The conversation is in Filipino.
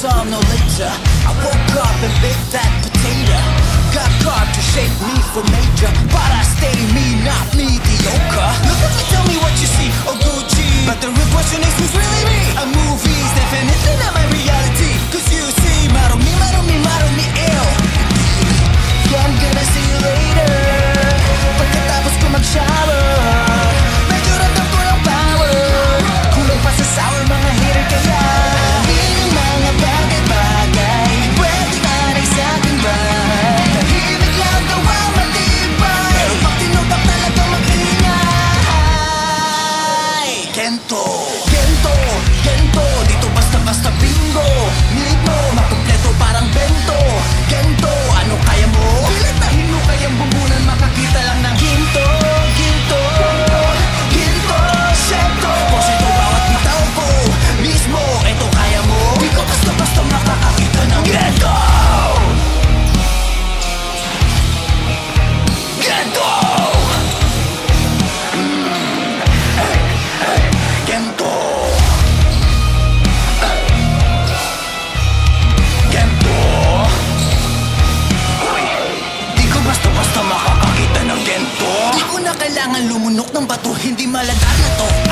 some no later. I woke Roberto. na kailangan lumunok ng bato, hindi malagana to.